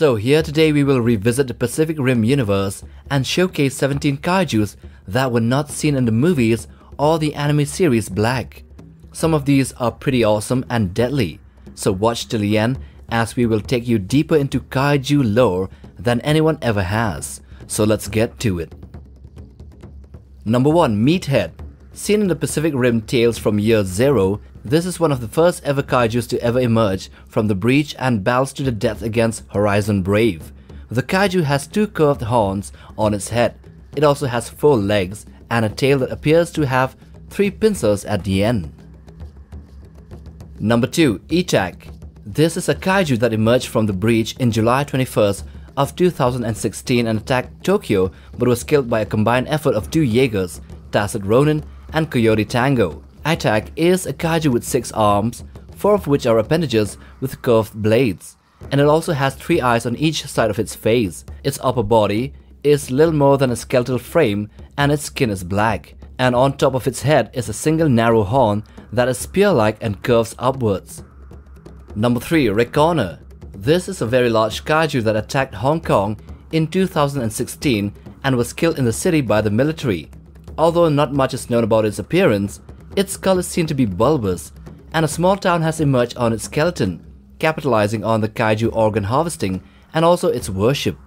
So here today we will revisit the Pacific Rim universe and showcase 17 kaijus that were not seen in the movies or the anime series Black. Some of these are pretty awesome and deadly, so watch till the end as we will take you deeper into kaiju lore than anyone ever has. So let's get to it. Number 1 Meathead Seen in the Pacific Rim tales from year 0, this is one of the first ever kaijus to ever emerge from the breach and battles to the death against Horizon Brave. The kaiju has two curved horns on its head. It also has four legs and a tail that appears to have three pincers at the end. Number 2. Itak This is a kaiju that emerged from the breach in July 21st of 2016 and attacked Tokyo but was killed by a combined effort of two Jaegers, Tacit Ronin and Coyote Tango. Itak is a kaiju with 6 arms, 4 of which are appendages with curved blades, and it also has 3 eyes on each side of its face. Its upper body is little more than a skeletal frame and its skin is black, and on top of its head is a single narrow horn that is spear-like and curves upwards. Number 3. Reckoner This is a very large kaiju that attacked Hong Kong in 2016 and was killed in the city by the military. Although not much is known about its appearance, its skull is seen to be bulbous, and a small town has emerged on its skeleton, capitalizing on the kaiju organ harvesting and also its worship.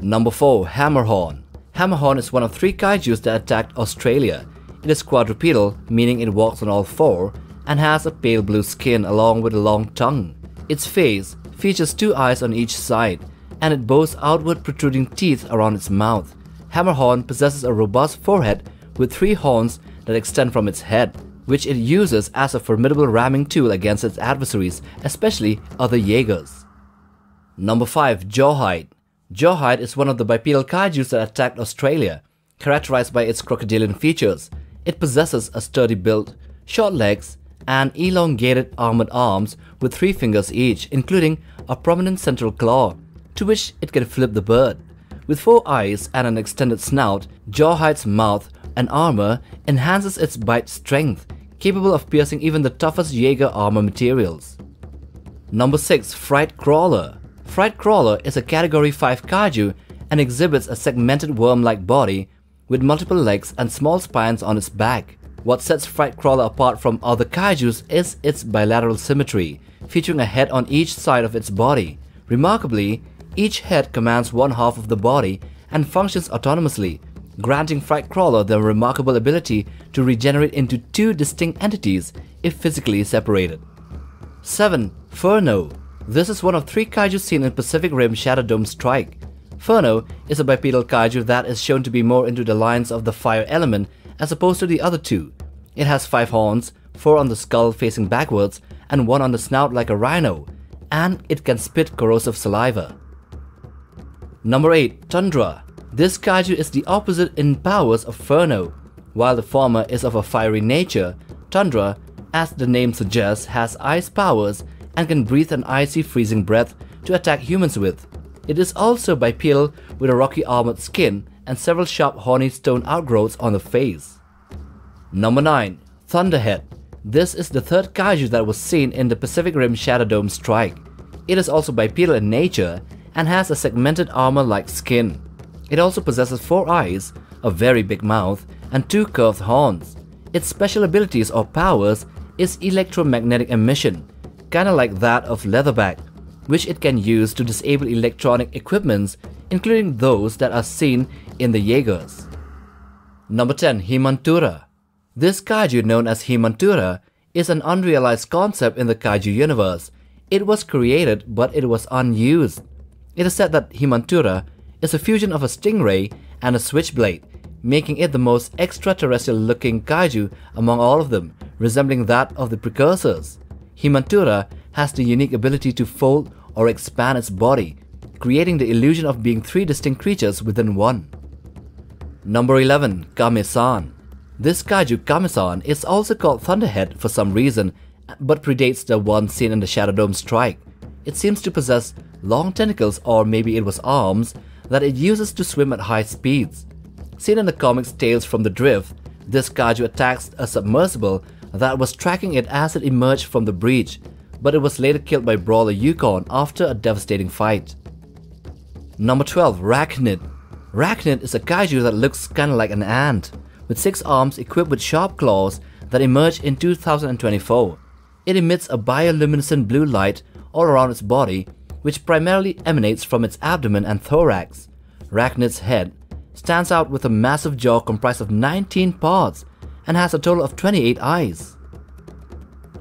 Number 4. Hammerhorn Hammerhorn is one of three kaijus that attacked Australia. It is quadrupedal, meaning it walks on all four, and has a pale blue skin along with a long tongue. Its face features two eyes on each side, and it boasts outward protruding teeth around its mouth. Hammerhorn possesses a robust forehead with three horns that extend from its head, which it uses as a formidable ramming tool against its adversaries, especially other Jaegers. Number 5. Jawhide Jawhide is one of the bipedal kaijus that attacked Australia, characterized by its crocodilian features. It possesses a sturdy build, short legs, and elongated armored arms with three fingers each, including a prominent central claw, to which it can flip the bird. With four eyes and an extended snout, Jawhide's mouth and armor enhances its bite strength, capable of piercing even the toughest Jaeger armor materials. Number 6. Fright Crawler Fright Crawler is a category 5 kaiju and exhibits a segmented worm-like body with multiple legs and small spines on its back. What sets Fright Crawler apart from other kaijus is its bilateral symmetry, featuring a head on each side of its body. Remarkably, each head commands one half of the body and functions autonomously, granting Frightcrawler the remarkable ability to regenerate into two distinct entities if physically separated. 7. Furno This is one of three kaiju seen in Pacific Rim Shadow Dome Strike. Furno is a bipedal kaiju that is shown to be more into the lines of the fire element as opposed to the other two. It has five horns, four on the skull facing backwards and one on the snout like a rhino, and it can spit corrosive saliva. Number 8. Tundra this kaiju is the opposite in powers of Furno. While the former is of a fiery nature, Tundra, as the name suggests, has ice powers and can breathe an icy freezing breath to attack humans with. It is also bipedal with a rocky armored skin and several sharp horny stone outgrowths on the face. Number 9. Thunderhead This is the third kaiju that was seen in the Pacific Rim Shadow Dome strike. It is also bipedal in nature and has a segmented armor-like skin. It also possesses four eyes, a very big mouth, and two curved horns. Its special abilities or powers is electromagnetic emission, kinda like that of Leatherback, which it can use to disable electronic equipments, including those that are seen in the Jaegers. Number 10. Himantura This kaiju known as Himantura is an unrealized concept in the kaiju universe. It was created but it was unused. It is said that Himantura is a fusion of a stingray and a switchblade, making it the most extraterrestrial looking kaiju among all of them, resembling that of the precursors. Himantura has the unique ability to fold or expand its body, creating the illusion of being three distinct creatures within one. Number 11. Kame-san This kaiju Kame-san is also called Thunderhead for some reason, but predates the one seen in the Shadow Dome strike. It seems to possess long tentacles or maybe it was arms that it uses to swim at high speeds. Seen in the comics Tales from the Drift, this kaiju attacks a submersible that was tracking it as it emerged from the breach. but it was later killed by brawler Yukon after a devastating fight. Number 12. Rachnid Rachnid is a kaiju that looks kinda like an ant, with 6 arms equipped with sharp claws that emerged in 2024. It emits a bioluminescent blue light all around its body, which primarily emanates from its abdomen and thorax. Rachnid's head stands out with a massive jaw comprised of 19 parts and has a total of 28 eyes.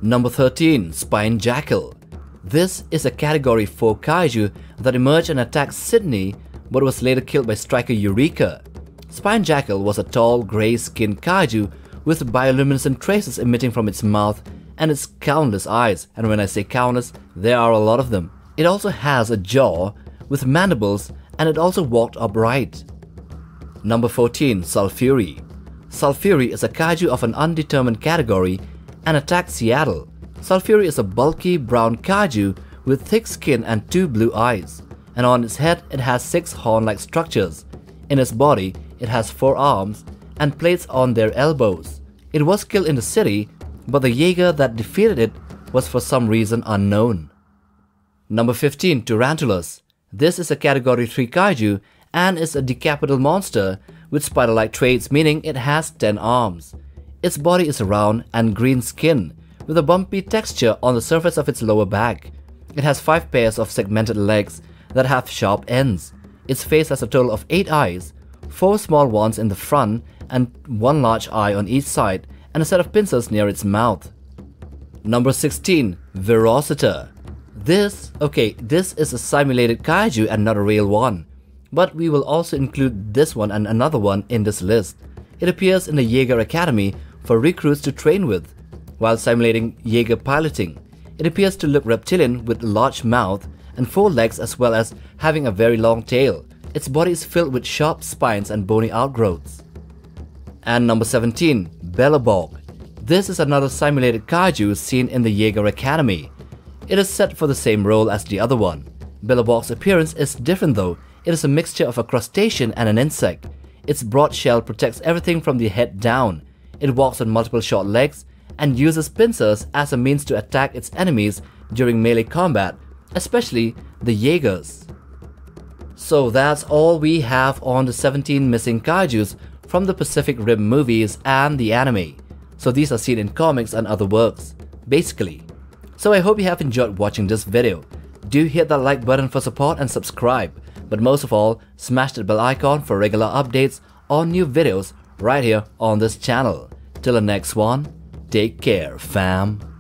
Number 13. Spine Jackal This is a Category 4 kaiju that emerged and attacked Sydney but was later killed by striker Eureka. Spine Jackal was a tall, grey-skinned kaiju with bioluminescent traces emitting from its mouth and its countless eyes, and when I say countless, there are a lot of them. It also has a jaw with mandibles and it also walked upright. Number 14. Sulfury Sulfury is a kaiju of an undetermined category and attacked Seattle. Sulfury is a bulky brown kaiju with thick skin and two blue eyes, and on its head it has six horn-like structures. In its body, it has four arms and plates on their elbows. It was killed in the city, but the Jaeger that defeated it was for some reason unknown. Number 15. Tarantulas This is a category 3 kaiju and is a decapitable monster with spider-like traits meaning it has 10 arms. Its body is round and green skin, with a bumpy texture on the surface of its lower back. It has 5 pairs of segmented legs that have sharp ends. Its face has a total of 8 eyes, 4 small ones in the front and 1 large eye on each side and a set of pincers near its mouth. Number 16. Velociraptor This, okay, this is a simulated kaiju and not a real one. But we will also include this one and another one in this list. It appears in the Jaeger Academy for recruits to train with. While simulating Jaeger piloting, it appears to look reptilian with a large mouth and four legs as well as having a very long tail. Its body is filled with sharp spines and bony outgrowths. And number 17, Belobog. This is another simulated kaiju seen in the Jaeger Academy. It is set for the same role as the other one. Belobog's appearance is different though, it is a mixture of a crustacean and an insect. Its broad shell protects everything from the head down. It walks on multiple short legs and uses pincers as a means to attack its enemies during melee combat, especially the Jaegers. So that's all we have on the 17 missing kaijus from the Pacific Rim movies and the anime. So these are seen in comics and other works, basically. So I hope you have enjoyed watching this video. Do hit that like button for support and subscribe. But most of all, smash that bell icon for regular updates on new videos right here on this channel. Till the next one, take care fam.